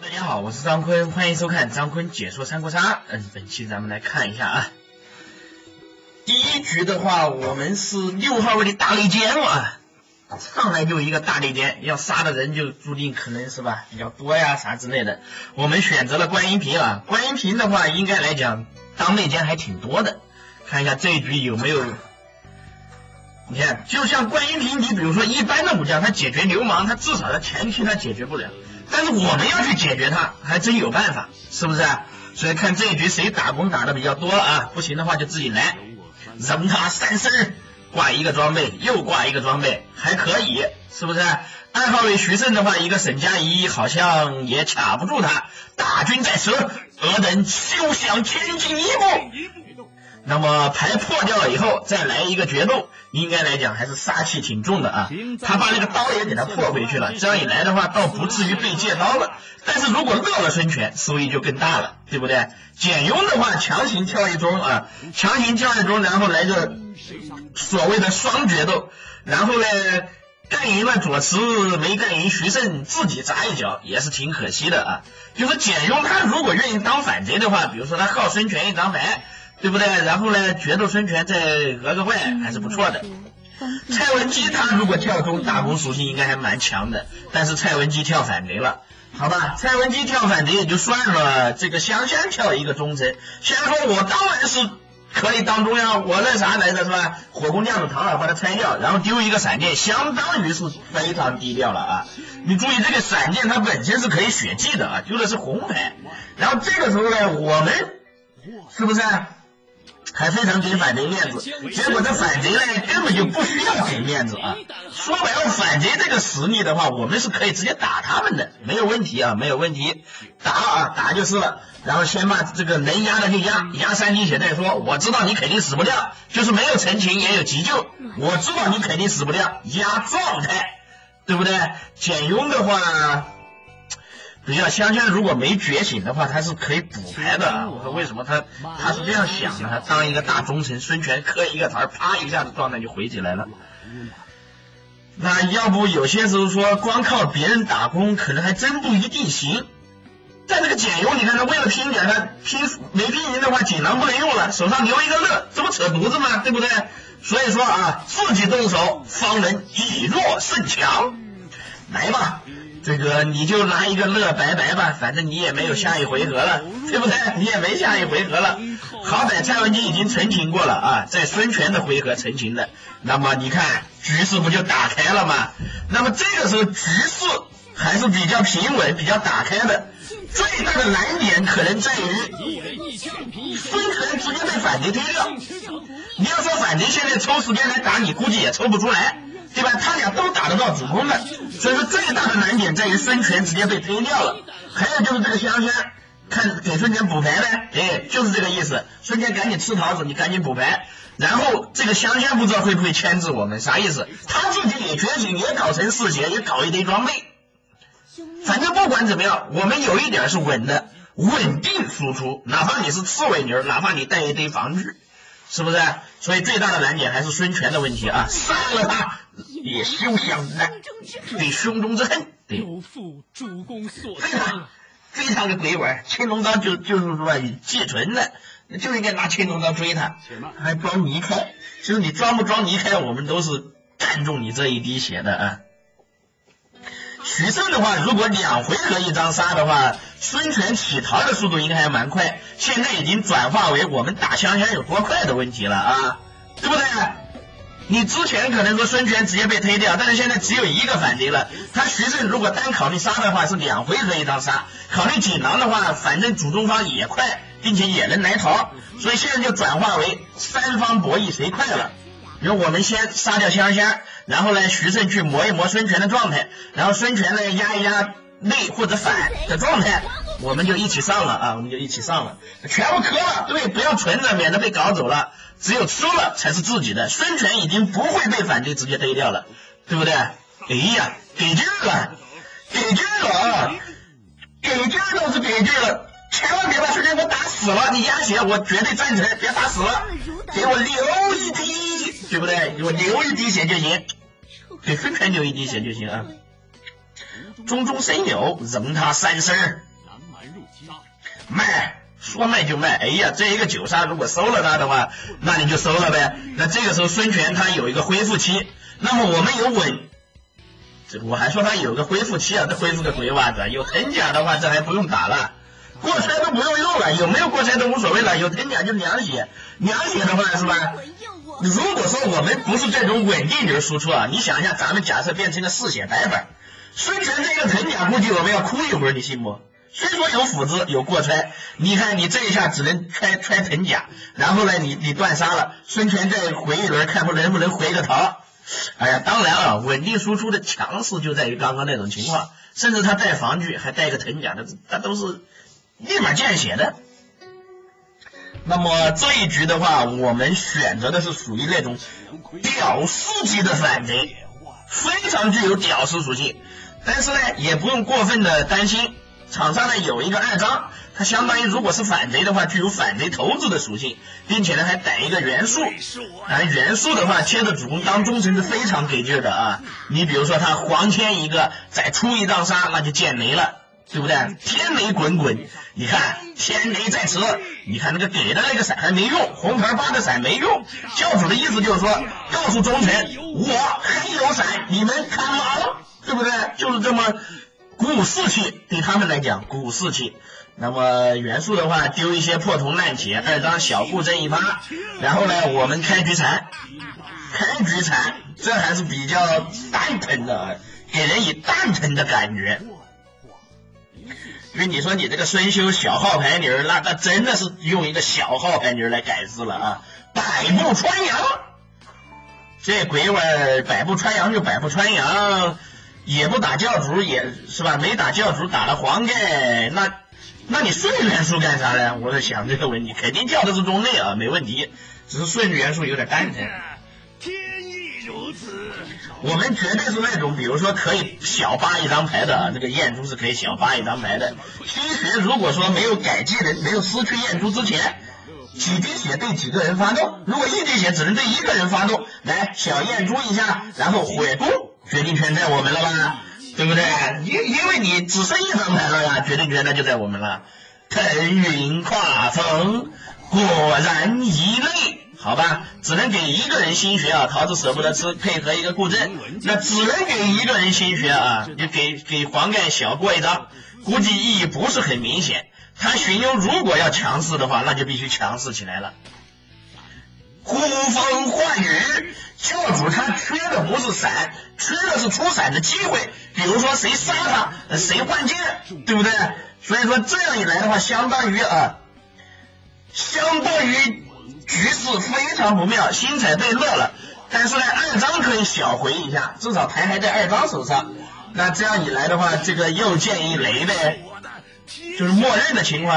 大家好，我是张坤，欢迎收看张坤解说三国杀。嗯，本期咱们来看一下啊。第一局的话，我们是六号位的大内奸啊，上来就一个大内奸，要杀的人就注定可能是吧比较多呀啥之类的。我们选择了观音瓶啊，观音瓶的话，应该来讲当内奸还挺多的。看一下这一局有没有。你看，就像观音瓶，你比如说一般的武将，他解决流氓，他至少他前期他解决不了，但是我们要去解决他，还真有办法，是不是？所以看这一局谁打工打的比较多啊？不行的话就自己来，扔他三身，挂一个装备，又挂一个装备，还可以，是不是？二号位徐胜的话，一个沈佳宜好像也卡不住他，大军在此，尔等休想前进一步。那么牌破掉了以后，再来一个决斗，应该来讲还是杀气挺重的啊。他把那个刀也给他破回去了，这样一来的话，倒不至于被借刀了。但是如果乐了孙权，收益就更大了，对不对？简雍的话，强行跳一中啊，强行跳一中，然后来个所谓的双决斗，然后呢，干赢了左慈，没干赢徐盛，自己砸一脚，也是挺可惜的啊。就是简雍他如果愿意当反贼的话，比如说他耗孙权一张牌。对不对？然后呢，决斗孙权再讹个坏还是不错的。蔡文姬他如果跳中打工属性应该还蛮强的，但是蔡文姬跳反贼了，好吧？蔡文姬跳反贼也就算了，这个香香跳一个忠臣，先说我当然是可以当中呀，我那啥来着是吧？火攻酿子唐老把它拆掉，然后丢一个闪电，相当于是非常低调了啊！你注意这个闪电它本身是可以血祭的啊，丢的是红牌，然后这个时候呢，我们是不是？还非常给反贼面子，结果这反贼呢根本就不需要给面子啊！说白了，反贼这个实力的话，我们是可以直接打他们的，没有问题啊，没有问题，打啊打就是了。然后先把这个能压的就压，压三滴血再说。我知道你肯定死不掉，就是没有陈情也有急救。我知道你肯定死不掉，压状态，对不对？简雍的话。比较香香如果没觉醒的话，他是可以补牌的。我说为什么他他是这样想的？他当一个大忠臣，孙权磕一个头，啪一下子状态就回起来了。那要不有些时候说光靠别人打工，可能还真不一定行。在这个简雍，你看他为了拼点，他拼没拼赢的话，锦囊不能用了，手上留一个乐，这不扯犊子吗？对不对？所以说啊，自己动手方能以弱胜强。来吧。这个你就拿一个乐拜拜吧，反正你也没有下一回合了，对不对？你也没下一回合了。好歹蔡文姬已经澄清过了啊，在孙权的回合澄清的。那么你看局势不就打开了吗？那么这个时候局势还是比较平稳、比较打开的。最大的难点可能在于孙权直接被反贼推掉。你要说反贼现在抽时间来打你，估计也抽不出来。对吧？他俩都打得到主攻的，所以说最大的难点在于孙权直接被推掉了。还有就是这个香香，看给孙权补牌呗，哎，就是这个意思。孙权赶紧吃桃子，你赶紧补牌。然后这个香香不知道会不会牵制我们，啥意思？他自己也觉醒，也搞成四血，也搞一堆装备。反正不管怎么样，我们有一点是稳的，稳定输出。哪怕你是刺猬牛，哪怕你带一堆防具。是不是？所以最大的难点还是孙权的问题啊！杀了他，也休想难对胸中之恨。对，非常非常的鬼玩。青龙刀就就是说借存的，就应该拿青龙刀追他，还装离开。其实你装不装离开，我们都是看中你这一滴血的啊。徐胜的话，如果两回合一张杀的话，孙权起逃的速度应该还蛮快。现在已经转化为我们打香香有多快的问题了啊，对不对？你之前可能说孙权直接被推掉，但是现在只有一个反击了。他徐胜如果单考虑杀的话，是两回合一张杀；考虑锦囊的话，反正主中方也快，并且也能来逃，所以现在就转化为三方博弈谁快了。比如我们先杀掉香香。然后呢，徐胜去磨一磨孙权的状态，然后孙权呢压一压内或者反的状态，我们就一起上了啊，我们就一起上了，全部磕了，对，不要存着，免得被搞走了，只有输了才是自己的。孙权已经不会被反对直接推掉了，对不对？哎呀，给劲了，给劲了啊，给劲倒是给劲了，千万别把孙权给我打死了，你压血我绝对赞成，别打死了，给我留一滴，对不对？我留一滴血就行。给孙权留一滴血就行啊！中中生有，扔他三声卖，说卖就卖。哎呀，这一个九杀如果收了他的话，那你就收了呗。那这个时候孙权他有一个恢复期，那么我们有稳，这我还说他有个恢复期啊，这恢复个鬼娃子。有藤甲的话，这还不用打了，过拆都不用用了，有没有过拆都无所谓了。有藤甲就凉血，凉血的话是吧？如果说我们不是这种稳定流输出啊，你想一下，咱们假设变成个四血白粉，孙权这个藤甲估计我们要哭一会儿，你信不？虽说有斧子有过拆，你看你这一下只能揣揣藤甲，然后呢，你你断杀了孙权，再回一轮看不能不能回个逃。哎呀，当然啊，稳定输出的强势就在于刚刚那种情况，甚至他带防具还带个藤甲的，他都是立马见血的。那么这一局的话，我们选择的是属于那种屌丝级的反贼，非常具有屌丝属性，但是呢，也不用过分的担心。场上呢有一个二张，它相当于如果是反贼的话，具有反贼头子的属性，并且呢还带一个元素。啊，元素的话切的主公当忠臣是非常给劲的啊！你比如说他黄天一个，再出一道杀，那就见雷了。对不对？天雷滚滚，你看天雷在此，你看那个给的那个伞还没用，红牌八的伞没用。教主的意思就是说，告诉忠臣，我还有伞，你们看吗？对不对？就是这么鼓舞士气，对他们来讲鼓舞士气。那么元素的话，丢一些破铜烂铁，二张小布阵一发，然后呢，我们开局残，开局残，这还是比较蛋疼的，给人以蛋疼的感觉。因为你说你这个孙修小号牌泥儿，那那真的是用一个小号牌泥儿来改字了啊！百步穿杨，这鬼玩意儿百步穿杨就百步穿杨，也不打教主也是吧？没打教主打了黄盖，那那你顺元素干啥呢？我在想这个问题，肯定叫的是中内啊，没问题，只是顺元素有点蛋疼。我们绝对是那种，比如说可以小扒一张牌的，这个验珠是可以小扒一张牌的。新学如果说没有改技能，没有失去验珠之前，几滴血对几个人发动，如果一滴血只能对一个人发动，来小验珠一下，然后火攻，决定权在我们了吧？对不对？因因为你只剩一张牌了呀，决定权那就在我们了。腾云跨风，果然一类。好吧，只能给一个人心学啊！桃子舍不得吃，配合一个固阵，那只能给一个人心学啊！就给给黄盖小过一张，估计意义不是很明显。他荀攸如果要强势的话，那就必须强势起来了。呼风唤雨，教主他缺的不是闪，缺的是出闪的机会。比如说谁杀他，谁换剑，对不对？所以说这样一来的话，相当于啊，相当于。局势非常不妙，星彩被乐了，但是呢，二张可以小回一下，至少牌还在二张手上。那这样一来的话，这个又见一雷呗，就是默认的情况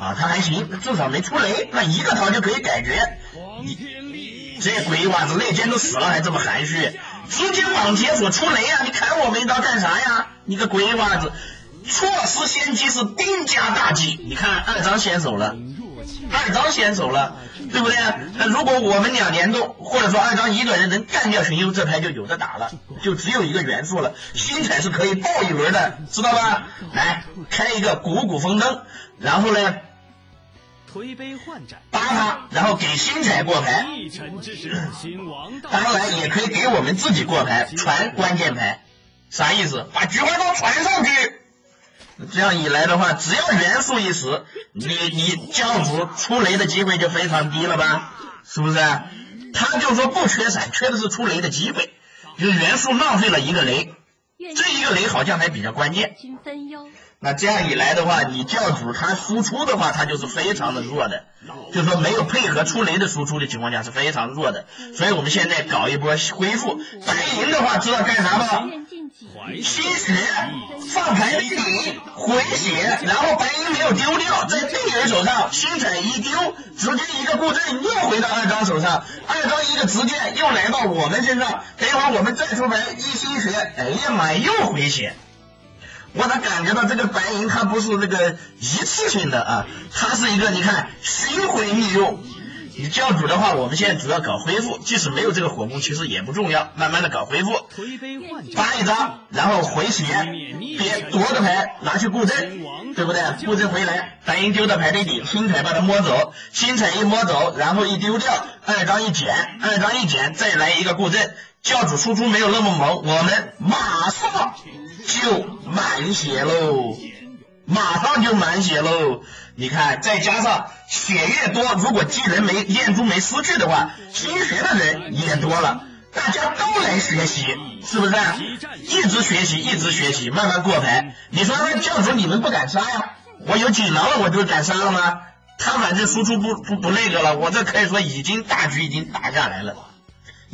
啊，他还行，至少没出雷，那一个桃就可以解决。你这鬼娃子内奸都死了还这么含蓄，直接往解锁出雷啊！你砍我们一刀干啥呀？你个鬼娃子，错失先机是兵家大忌。你看二张先手了。二张先手了，对不对？那如果我们两联动，或者说二张一个人能干掉荀攸，这牌就有的打了，就只有一个元素了。星彩是可以爆一轮的，知道吧？来开一个鼓鼓风灯，然后呢，推杯换盏，扒他，然后给星彩过牌。当然也可以给我们自己过牌，传关键牌，啥意思？把菊花刀传上去。这样一来的话，只要元素一死，你你教主出雷的机会就非常低了吧？是不是？他就说不缺闪，缺的是出雷的机会，就是元素浪费了一个雷，这一个雷好像还比较关键。那这样一来的话，你教主他输出的话，他就是非常的弱的，就是说没有配合出雷的输出的情况下是非常弱的。所以我们现在搞一波恢复，白银的话知道干啥吗？新血放牌内里回血，然后白银没有丢掉，在对人手上，星彩一丢，直接一个固阵又回到二张手上，二张一个直剑又来到我们身上，等会我们再出牌一新血，哎呀妈呀，又回血。我咋感觉到这个白银它不是那个一次性的啊，它是一个你看循环利用，你教主的话，我们现在主要搞恢复，即使没有这个火攻，其实也不重要，慢慢的搞恢复。发一张，然后回血，别夺的牌拿去固阵，对不对？固阵回来，白银丢到牌堆底，星彩把它摸走，星彩一摸走，然后一丢掉，二张一捡，二张一捡，再来一个固阵。教主输出没有那么猛，我们马上就满血喽，马上就满血喽。你看，再加上血越多，如果技能没验珠没失去的话，新学的人也多了，大家都来学习，是不是？一直学习，一直学习，慢慢过牌。你说那教主你们不敢杀呀？我有锦囊了，我就敢杀了吗？他反正输出不不不那个了，我这可以说已经大局已经打下来了。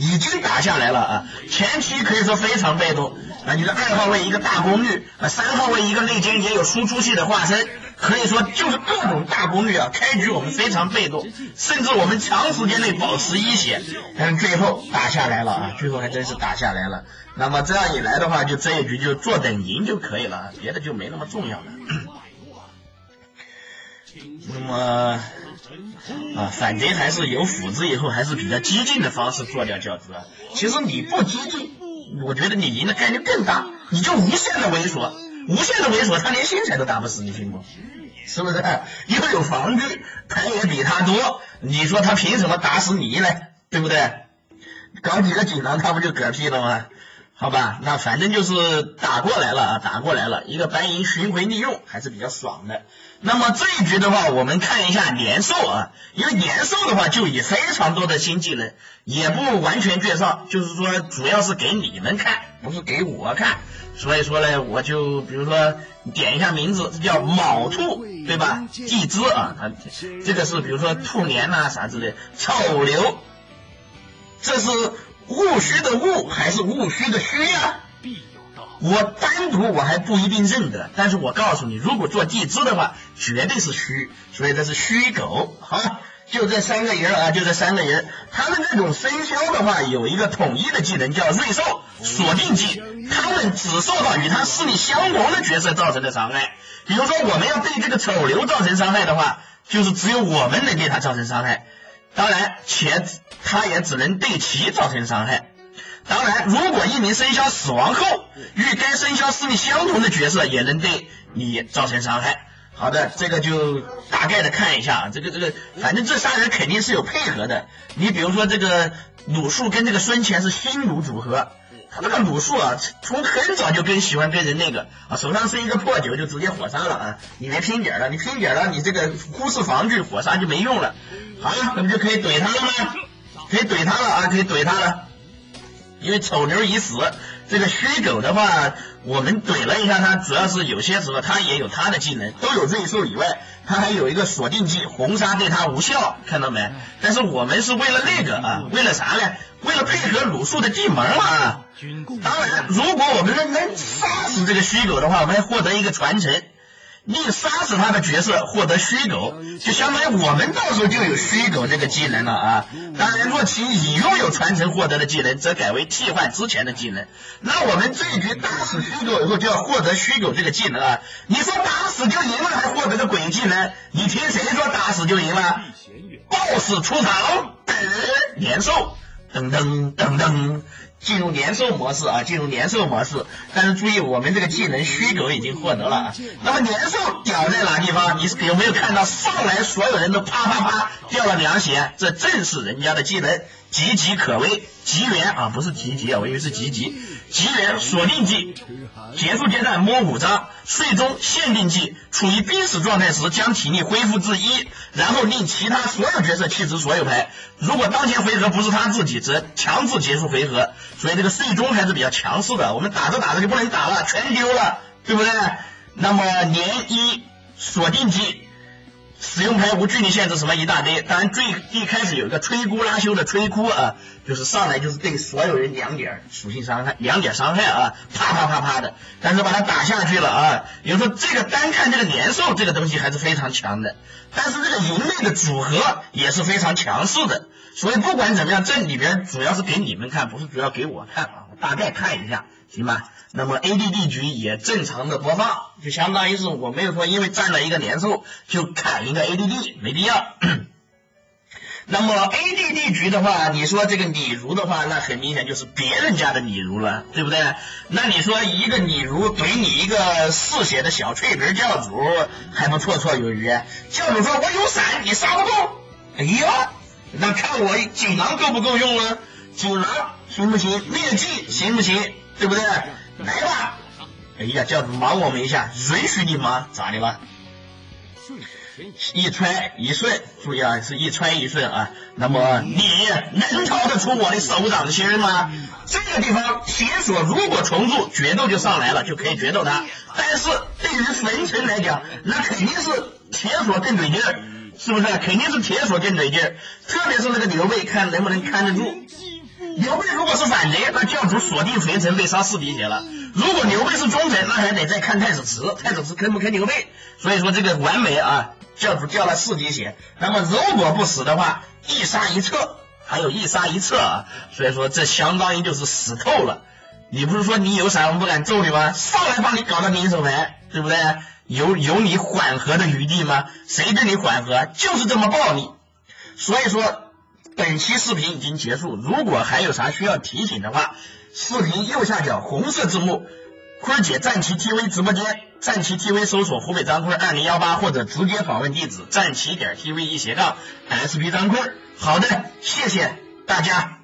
已经打下来了啊！前期可以说非常被动啊！你的二号位一个大功率啊，三号位一个内奸也有输出系的化身，可以说就是各种大功率啊！开局我们非常被动，甚至我们长时间内保持一血，但是最后打下来了啊！最后还真是打下来了。那么这样一来的话，就这一局就坐等赢就可以了，别的就没那么重要了。那么。啊，反贼还是有斧子以后还是比较激进的方式做掉教主啊。其实你不激进，我觉得你赢的概率更大。你就无限的猥琐，无限的猥琐，他连星彩都打不死，你信不？是不是？又有防具，牌也比他多，你说他凭什么打死你呢？对不对？搞几个锦囊，他不就嗝屁了吗？好吧，那反正就是打过来了啊，打过来了，一个白银巡回利用还是比较爽的。那么这一局的话，我们看一下年兽啊，因为年兽的话就以非常多的新技能，也不完全介绍，就是说主要是给你们看，不是给我看，所以说呢，我就比如说点一下名字，这叫卯兔，对吧？地支啊，它这个是比如说兔年呐啥之类，丑牛，这是戊戌的戊还是戊戌的戌呀？必有道我单独我还不一定认得，但是我告诉你，如果做地支的话，绝对是戌，所以这是戌狗。好，就这三个人啊，就这三个人，他们这种生肖的话，有一个统一的技能叫瑞兽锁定技，他们只受到与他势力相同的角色造成的伤害。比如说，我们要对这个丑牛造成伤害的话，就是只有我们能对他造成伤害，当然，且他也只能对其造成伤害。当然，如果一名生肖死亡后，与该生肖势力相同的角色也能对你造成伤害。好的，这个就大概的看一下，这个这个，反正这三人肯定是有配合的。你比如说这个鲁肃跟这个孙权是新鲁组合，他这个鲁肃啊，从很早就跟喜欢跟人那个啊，手上是一个破酒就直接火杀了啊，你别拼点了，你拼点了，你这个忽视防具火杀就没用了。好了，那不就可以怼他了吗？可以怼他了啊，可以怼他了。因为丑牛已死，这个虚狗的话，我们怼了一下他，主要是有些时候他也有他的技能，都有瑞兽以外，他还有一个锁定技，红杀对他无效，看到没？但是我们是为了那个啊，为了啥呢？为了配合鲁肃的计谋啊。当然，如果我们能能杀死这个虚狗的话，我们获得一个传承。你杀死他的角色获得虚狗，就相当于我们到时候就有虚狗这个技能了啊！当然，若其已拥有传承获得的技能，则改为替换之前的技能。那我们这一局打死虚狗以后，就要获得虚狗这个技能啊！你说打死就赢了，还获得个鬼技能？你听谁说打死就赢了？BOSS 出场，年兽，噔噔噔噔。进入年兽模式啊，进入年兽模式，但是注意，我们这个技能虚狗已经获得了啊。那么年兽屌在哪地方？你有没有看到上来所有人都啪啪啪掉了两血？这正是人家的技能。岌岌可危，吉元啊，不是吉吉啊，我以为是吉吉。吉元锁定技，结束阶段摸五张，最终限定技，处于濒死状态时将体力恢复至一，然后令其他所有角色弃置所有牌。如果当前回合不是他自己，则强制结束回合。所以这个最终还是比较强势的。我们打着打着就不能打了，全丢了，对不对？那么年一锁定技。使用牌无距离限制，什么一大堆。当然，最一开始有一个摧枯拉朽的摧枯啊，就是上来就是对所有人两点属性伤害，两点伤害啊，啪啪啪啪的。但是把它打下去了啊。有时候这个单看这个年兽这个东西还是非常强的，但是这个营内的组合也是非常强势的。所以不管怎么样，这里边主要是给你们看，不是主要给我看啊。我大概看一下，行吧？那么 ADD 局也正常的播放，就相当于是我没有说因为占了一个年兽就砍一个 ADD，没必要。那么 A D D 局的话，你说这个李儒的话，那很明显就是别人家的李儒了，对不对？那你说一个李儒怼你一个嗜血的小脆皮教主，还不绰绰有余？教主说：“我有伞，你杀不动。”哎呀，那看我锦囊够不够用了？锦囊行不行？灭迹行不行？对不对？来吧！哎呀，叫忙我们一下，允许你忙，咋的了？一穿一顺，注意啊，是一穿一顺啊。那么你能逃得出我的手掌心吗？这个地方铁锁如果重铸，决斗就上来了，就可以决斗他。但是对于焚城来讲，那肯定是铁锁更得劲儿，是不是？肯定是铁锁更得劲儿。特别是那个刘备，看能不能看得住。刘备如果是反贼，那教主锁定肥臣被杀四滴血了。如果刘备是忠臣，那还得再看太史慈，太史慈坑不坑刘备？所以说这个完美啊。教主掉了四滴血，那么如果不死的话，一杀一撤，还有一杀一撤啊，所以说这相当于就是死透了。你不是说你有伞我不敢揍你吗？上来把你搞到明手牌，对不对？有有你缓和的余地吗？谁跟你缓和？就是这么暴力。所以说，本期视频已经结束，如果还有啥需要提醒的话，视频右下角红色字幕。坤姐战旗 TV 直播间，战旗 TV 搜索湖北张坤二零幺八，或者直接访问地址战旗点 TV 一斜杠 SP 张坤。好的，谢谢大家。